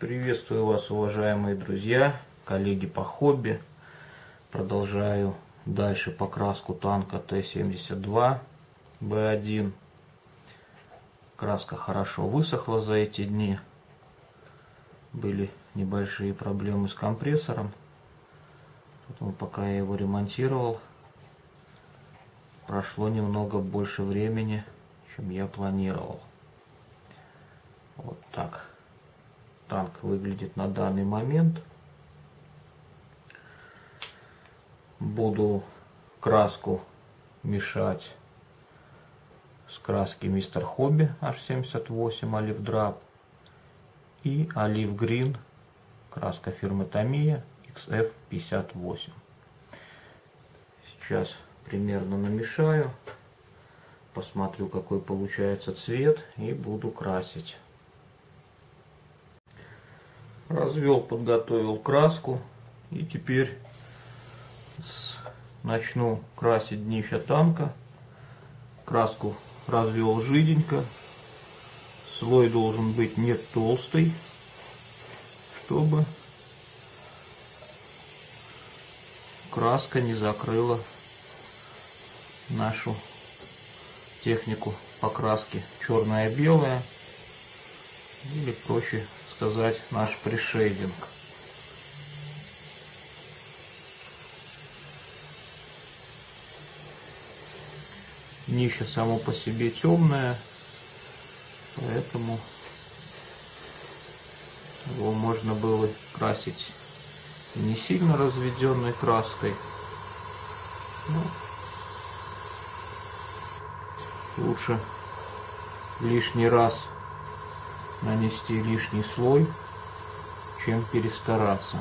Приветствую вас, уважаемые друзья, коллеги по хобби. Продолжаю дальше покраску танка Т-72 Б1. Краска хорошо высохла за эти дни. Были небольшие проблемы с компрессором. Поэтому пока я его ремонтировал, прошло немного больше времени, чем я планировал. Вот так танк выглядит на данный момент. Буду краску мешать с краски Мистер Хобби H78 Олив Драп и Олив Грин краска фирмы Томия XF58. Сейчас примерно намешаю, посмотрю какой получается цвет и буду красить. Развел, подготовил краску и теперь начну красить днище танка. Краску развел жиденько. Слой должен быть не толстый, чтобы краска не закрыла нашу технику покраски черная-белая или проще сказать наш пришейдинг. Ниша само по себе темная, поэтому его можно было красить не сильно разведенной краской. Но лучше лишний раз нанести лишний слой, чем перестараться.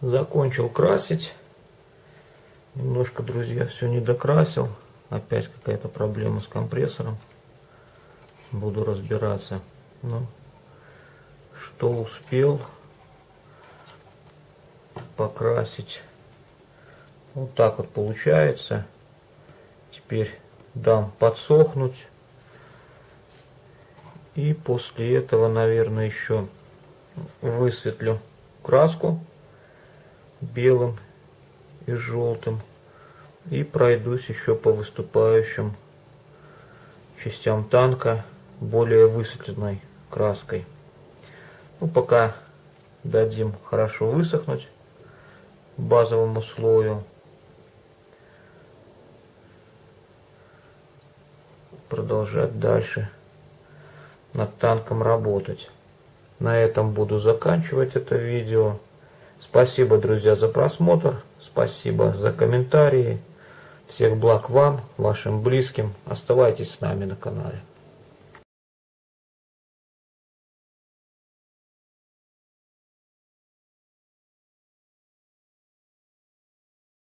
Закончил красить. Немножко, друзья, все не докрасил. Опять какая-то проблема с компрессором. Буду разбираться. Ну, что успел покрасить. Вот так вот получается. Теперь дам подсохнуть. И после этого, наверное, еще высветлю краску белым и желтым. И пройдусь еще по выступающим частям танка более высветленной краской. Ну, пока дадим хорошо высохнуть базовому слою. Продолжать дальше над танком работать. На этом буду заканчивать это видео. Спасибо, друзья, за просмотр. Спасибо за комментарии. Всех благ вам, вашим близким. Оставайтесь с нами на канале.